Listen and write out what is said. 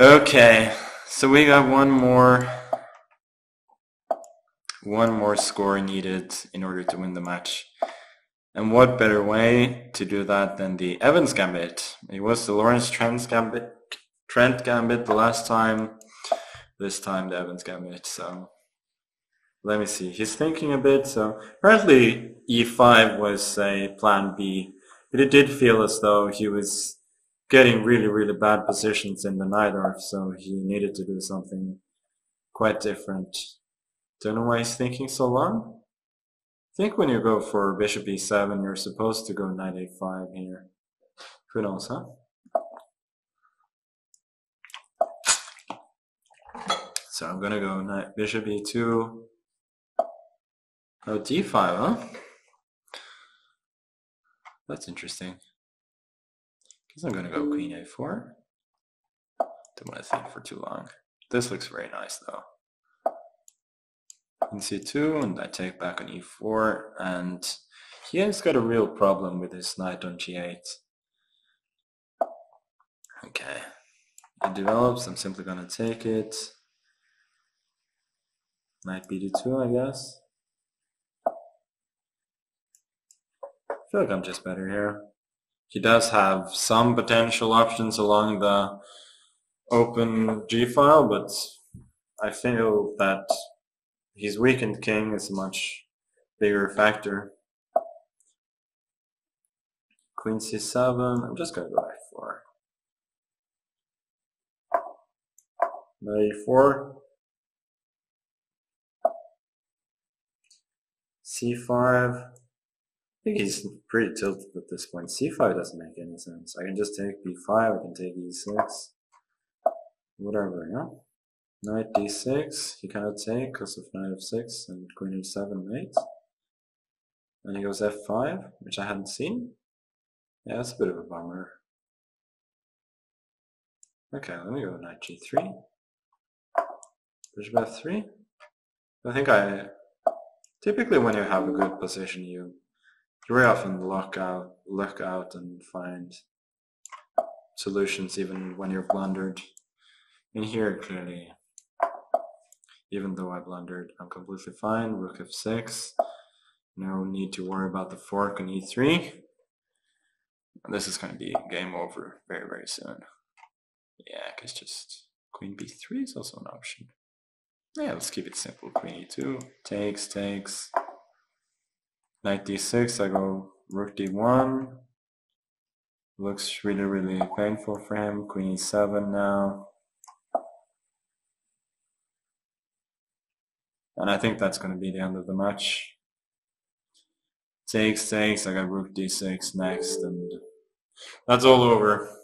Okay, so we got one more one more score needed in order to win the match. And what better way to do that than the Evans Gambit? It was the Lawrence Trent Gambit, Trent Gambit the last time. This time the Evans Gambit. So let me see. He's thinking a bit. So apparently E5 was a plan B, but it did feel as though he was getting really, really bad positions in the night arc, so he needed to do something quite different. Don't know why he's thinking so long. I think when you go for bishop e7, you're supposed to go knight a5 here. Who knows, huh? So I'm gonna go knight bishop e2. Oh, d5, huh? That's interesting. Guess I'm gonna go queen a4. Don't want to think for too long. This looks very nice though. Queen c2 and I take back on e4 and he has got a real problem with his knight on g8. Okay. It develops, I'm simply gonna take it. Knight bd2 I guess. I feel like I'm just better here he does have some potential options along the open G file, but I feel that his weakened king is a much bigger factor. Queen c7, I'm just gonna go f4. Knight e4. c5. I think he's pretty tilted at this point. c5 doesn't make any sense. I can just take b5, I can take e6. Whatever, yeah? Knight d6, he cannot take because of knight f6 and queen e7 mate. And he goes f5, which I hadn't seen. Yeah, that's a bit of a bummer. Okay, let me go knight g3. Bishop f3. I think I... Typically when you have a good position, you very often look out, look out and find solutions even when you're blundered. In here, clearly, even though I blundered, I'm completely fine. Rook f6. No need to worry about the fork on e3. This is going to be game over very, very soon. Yeah, because just queen b3 is also an option. Yeah, let's keep it simple. Queen e2, takes, takes. Knight d6, I go rook d1. Looks really, really painful for him. Queen e7 now. And I think that's going to be the end of the match. Takes, takes, I got rook d6 next, and that's all over.